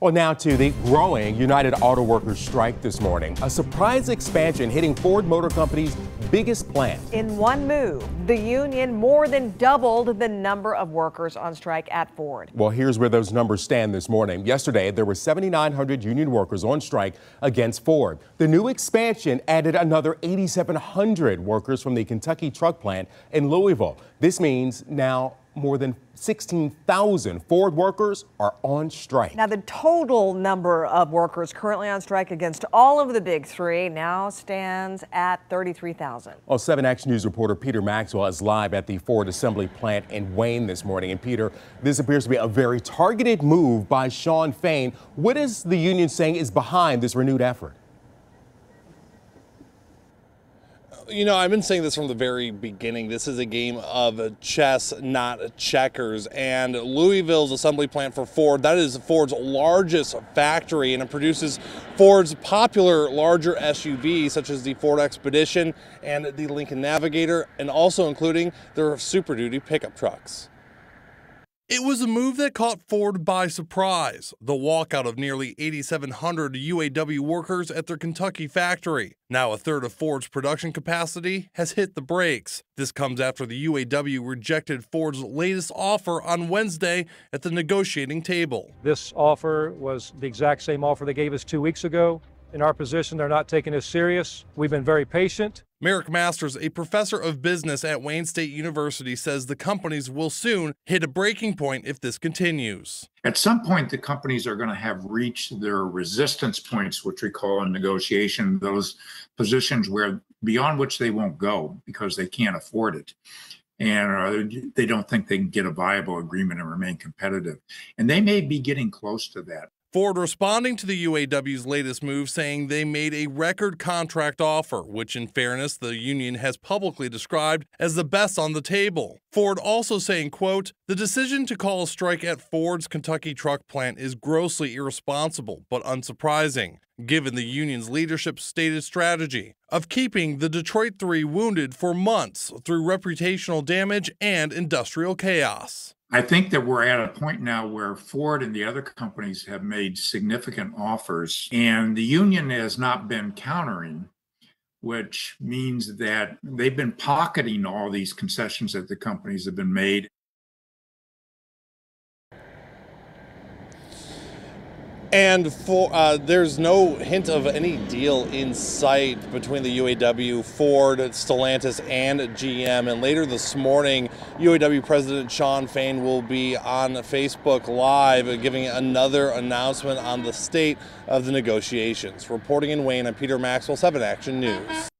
Well, now to the growing United Auto Workers strike this morning. A surprise expansion hitting Ford Motor Company's biggest plant. In one move, the union more than doubled the number of workers on strike at Ford. Well, here's where those numbers stand this morning. Yesterday, there were 7,900 union workers on strike against Ford. The new expansion added another 8,700 workers from the Kentucky truck plant in Louisville. This means now more than 16,000 Ford workers are on strike. Now, the total number of workers currently on strike against all of the big three now stands at 33,000. Well, 7 Action News reporter Peter Maxwell is live at the Ford assembly plant in Wayne this morning. And Peter, this appears to be a very targeted move by Shawn Fain. What is the union saying is behind this renewed effort? You know, I've been saying this from the very beginning. This is a game of chess, not checkers. And Louisville's assembly plant for Ford, that is Ford's largest factory, and it produces Ford's popular larger SUVs, such as the Ford Expedition and the Lincoln Navigator, and also including their Super Duty pickup trucks. It was a move that caught Ford by surprise the walkout of nearly 8,700 UAW workers at their Kentucky factory. Now, a third of Ford's production capacity has hit the brakes. This comes after the UAW rejected Ford's latest offer on Wednesday at the negotiating table. This offer was the exact same offer they gave us two weeks ago in our position. They're not taking us serious. We've been very patient. Marick Masters, a professor of business at Wayne State University, says the companies will soon hit a breaking point if this continues. At some point, the companies are going to have reached their resistance points, which we call in negotiation those positions where beyond which they won't go because they can't afford it and uh, they don't think they can get a viable agreement and remain competitive. And they may be getting close to that. Ford responding to the UAW's latest move, saying they made a record contract offer, which, in fairness, the union has publicly described as the best on the table. Ford also saying, quote, the decision to call a strike at Ford's Kentucky truck plant is grossly irresponsible, but unsurprising, given the union's leadership's stated strategy of keeping the Detroit Three wounded for months through reputational damage and industrial chaos. I think that we're at a point now where Ford and the other companies have made significant offers, and the union has not been countering, which means that they've been pocketing all these concessions that the companies have been made. And for uh, there's no hint of any deal in sight between the UAW, Ford, Stellantis, and GM. And later this morning, UAW President Shawn Fain will be on Facebook Live giving another announcement on the state of the negotiations. Reporting in Wayne, I'm Peter Maxwell, 7 Action News.